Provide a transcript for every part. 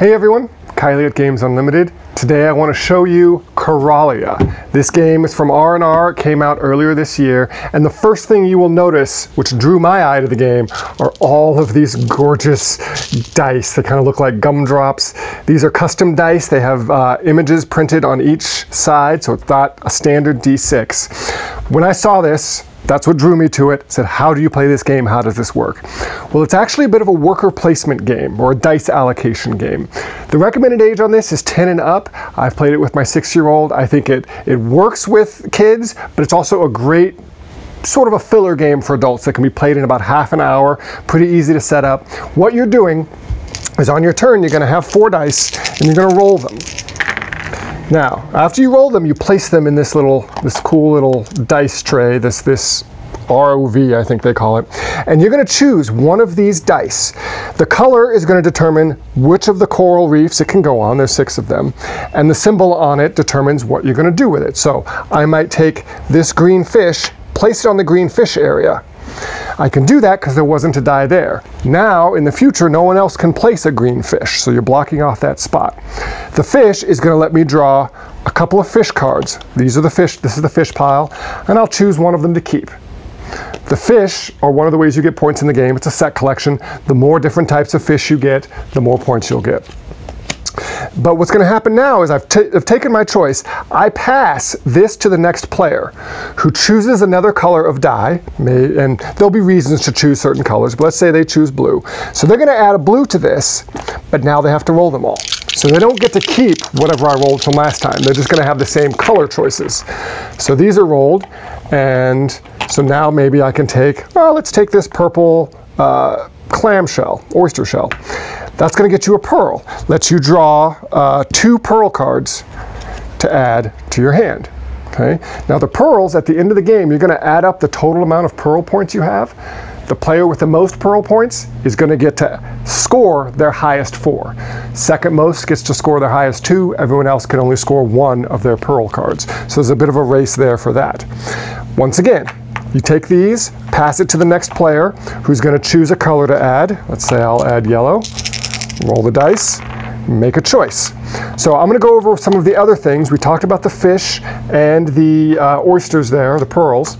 Hey everyone, Kylie at Games Unlimited. Today I want to show you Coralia. This game is from R&R, came out earlier this year, and the first thing you will notice, which drew my eye to the game, are all of these gorgeous dice. They kind of look like gumdrops. These are custom dice. They have uh, images printed on each side, so it's not a standard D6. When I saw this, that's what drew me to it. Said, how do you play this game? How does this work? Well, it's actually a bit of a worker placement game or a dice allocation game. The recommended age on this is 10 and up. I've played it with my six-year-old. I think it, it works with kids, but it's also a great sort of a filler game for adults that can be played in about half an hour. Pretty easy to set up. What you're doing is on your turn, you're gonna have four dice and you're gonna roll them. Now, after you roll them, you place them in this little, this cool little dice tray, this, this ROV, I think they call it. And you're gonna choose one of these dice. The color is gonna determine which of the coral reefs it can go on, there's six of them, and the symbol on it determines what you're gonna do with it. So I might take this green fish, place it on the green fish area. I can do that because there wasn't a die there. Now, in the future, no one else can place a green fish, so you're blocking off that spot. The fish is going to let me draw a couple of fish cards. These are the fish, this is the fish pile, and I'll choose one of them to keep. The fish are one of the ways you get points in the game. It's a set collection. The more different types of fish you get, the more points you'll get. But what's going to happen now is I've, I've, taken my choice. I pass this to the next player who chooses another color of die, may, and there'll be reasons to choose certain colors, but let's say they choose blue. So they're going to add a blue to this, but now they have to roll them all. So they don't get to keep whatever I rolled from last time. They're just going to have the same color choices. So these are rolled, and so now maybe I can take, well, let's take this purple uh, clamshell, oyster shell. That's going to get you a pearl. Lets you draw uh, two pearl cards to add to your hand. Okay. Now the pearls at the end of the game, you're going to add up the total amount of pearl points you have. The player with the most pearl points is going to get to score their highest four. Second most gets to score their highest two. Everyone else can only score one of their pearl cards. So there's a bit of a race there for that. Once again, you take these, pass it to the next player who's going to choose a color to add. Let's say I'll add yellow roll the dice, make a choice. So I'm going to go over some of the other things. We talked about the fish and the uh, oysters there, the pearls.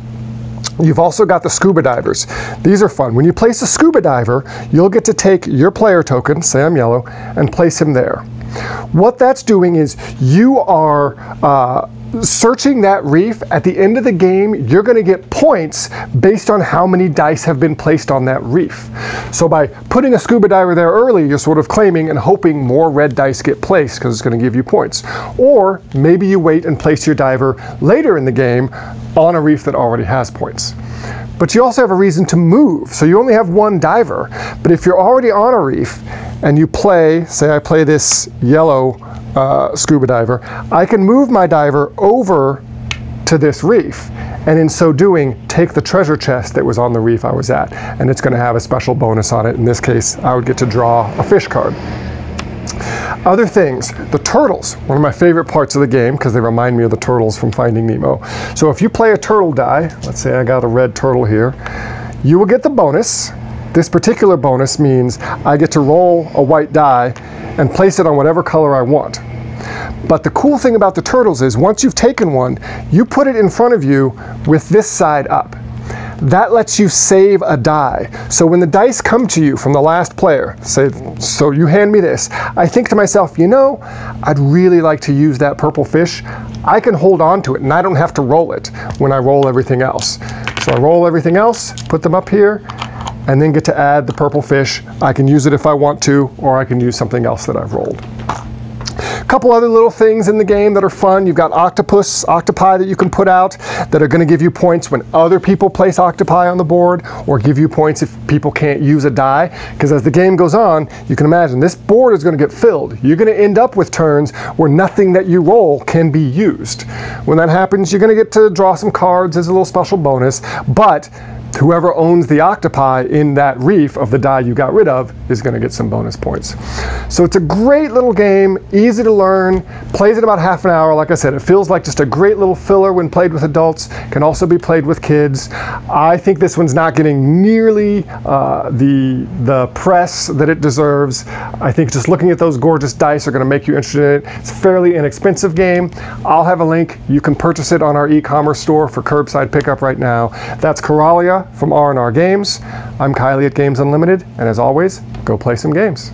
You've also got the scuba divers. These are fun. When you place a scuba diver, you'll get to take your player token, say I'm yellow, and place him there. What that's doing is you are uh, searching that reef, at the end of the game, you're going to get points based on how many dice have been placed on that reef. So by putting a scuba diver there early, you're sort of claiming and hoping more red dice get placed because it's going to give you points. Or maybe you wait and place your diver later in the game on a reef that already has points. But you also have a reason to move. So you only have one diver. But if you're already on a reef and you play, say I play this yellow uh, scuba diver, I can move my diver over to this reef and in so doing take the treasure chest that was on the reef I was at and it's going to have a special bonus on it. In this case I would get to draw a fish card. Other things, the turtles, one of my favorite parts of the game because they remind me of the turtles from Finding Nemo. So if you play a turtle die, let's say I got a red turtle here, you will get the bonus. This particular bonus means I get to roll a white die and place it on whatever color I want. But the cool thing about the turtles is once you've taken one, you put it in front of you with this side up. That lets you save a die. So when the dice come to you from the last player, say, so you hand me this, I think to myself, you know, I'd really like to use that purple fish. I can hold on to it and I don't have to roll it when I roll everything else. So I roll everything else, put them up here, and then get to add the purple fish. I can use it if I want to, or I can use something else that I've rolled. Couple other little things in the game that are fun. You've got octopus, octopi that you can put out that are going to give you points when other people place octopi on the board or give you points if people can't use a die. Because as the game goes on, you can imagine this board is going to get filled. You're going to end up with turns where nothing that you roll can be used. When that happens, you're going to get to draw some cards as a little special bonus, but whoever owns the octopi in that reef of the die you got rid of is going to get some bonus points. So it's a great little game, easy to learn, plays in about half an hour. Like I said, it feels like just a great little filler when played with adults, can also be played with kids. I think this one's not getting nearly uh, the, the press that it deserves. I think just looking at those gorgeous dice are going to make you interested in it. It's a fairly inexpensive game. I'll have a link. You can purchase it on our e-commerce store for curbside pickup right now. That's Coralia from R&R Games. I'm Kylie at Games Unlimited, and as always, go play some games.